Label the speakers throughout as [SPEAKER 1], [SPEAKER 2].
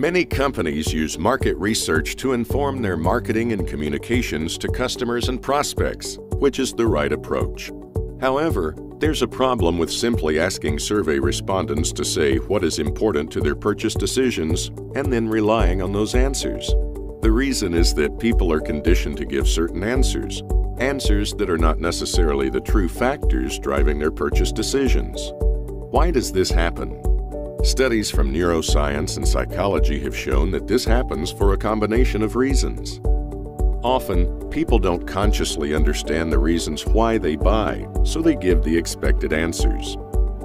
[SPEAKER 1] Many companies use market research to inform their marketing and communications to customers and prospects, which is the right approach. However, there's a problem with simply asking survey respondents to say what is important to their purchase decisions and then relying on those answers. The reason is that people are conditioned to give certain answers, answers that are not necessarily the true factors driving their purchase decisions. Why does this happen? Studies from neuroscience and psychology have shown that this happens for a combination of reasons. Often, people don't consciously understand the reasons why they buy, so they give the expected answers.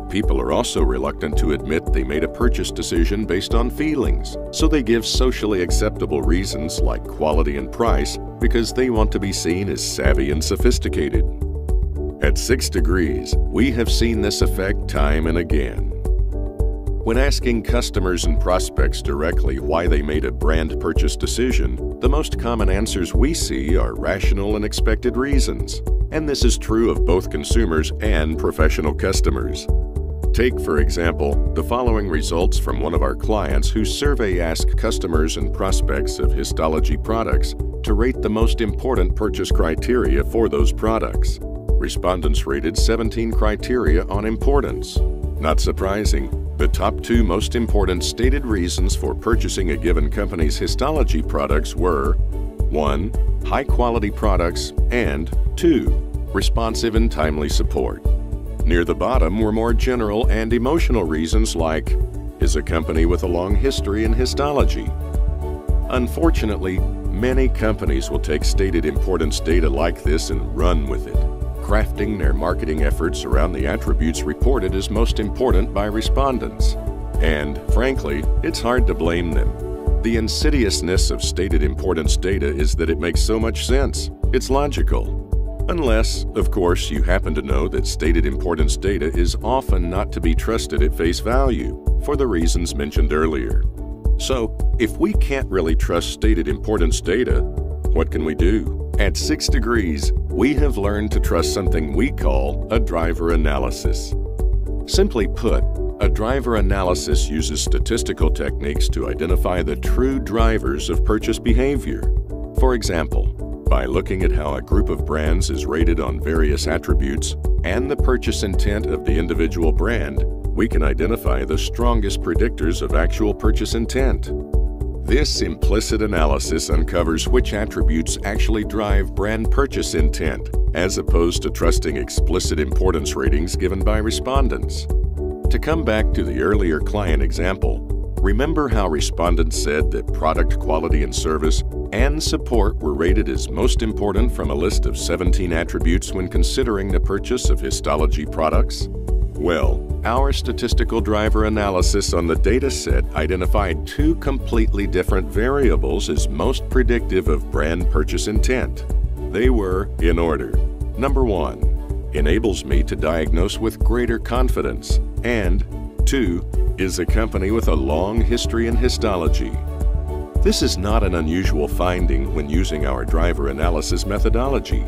[SPEAKER 1] People are also reluctant to admit they made a purchase decision based on feelings, so they give socially acceptable reasons like quality and price because they want to be seen as savvy and sophisticated. At 6 Degrees, we have seen this effect time and again. When asking customers and prospects directly why they made a brand purchase decision, the most common answers we see are rational and expected reasons. And this is true of both consumers and professional customers. Take, for example, the following results from one of our clients whose survey asked customers and prospects of histology products to rate the most important purchase criteria for those products. Respondents rated 17 criteria on importance. Not surprising, the top two most important stated reasons for purchasing a given company's histology products were 1. High quality products, and 2. Responsive and timely support. Near the bottom were more general and emotional reasons like is a company with a long history in histology. Unfortunately, many companies will take stated importance data like this and run with it crafting their marketing efforts around the attributes reported as most important by respondents. And, frankly, it's hard to blame them. The insidiousness of stated importance data is that it makes so much sense. It's logical. Unless, of course, you happen to know that stated importance data is often not to be trusted at face value, for the reasons mentioned earlier. So, if we can't really trust stated importance data, what can we do? At 6 Degrees, we have learned to trust something we call a driver analysis. Simply put, a driver analysis uses statistical techniques to identify the true drivers of purchase behavior. For example, by looking at how a group of brands is rated on various attributes and the purchase intent of the individual brand, we can identify the strongest predictors of actual purchase intent. This implicit analysis uncovers which attributes actually drive brand purchase intent, as opposed to trusting explicit importance ratings given by respondents. To come back to the earlier client example, remember how respondents said that product quality and service and support were rated as most important from a list of 17 attributes when considering the purchase of histology products? Well, our statistical driver analysis on the dataset identified two completely different variables as most predictive of brand purchase intent. They were in order. Number one, enables me to diagnose with greater confidence, and two, is a company with a long history in histology. This is not an unusual finding when using our driver analysis methodology.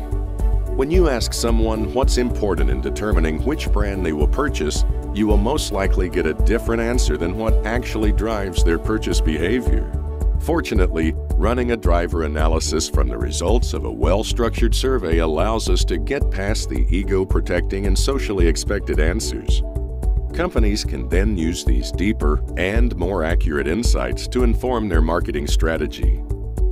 [SPEAKER 1] When you ask someone what's important in determining which brand they will purchase, you will most likely get a different answer than what actually drives their purchase behavior. Fortunately, running a driver analysis from the results of a well-structured survey allows us to get past the ego-protecting and socially expected answers. Companies can then use these deeper and more accurate insights to inform their marketing strategy.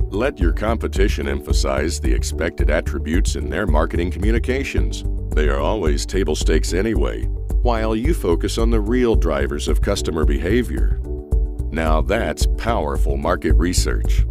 [SPEAKER 1] Let your competition emphasize the expected attributes in their marketing communications. They are always table stakes anyway, while you focus on the real drivers of customer behavior. Now that's powerful market research.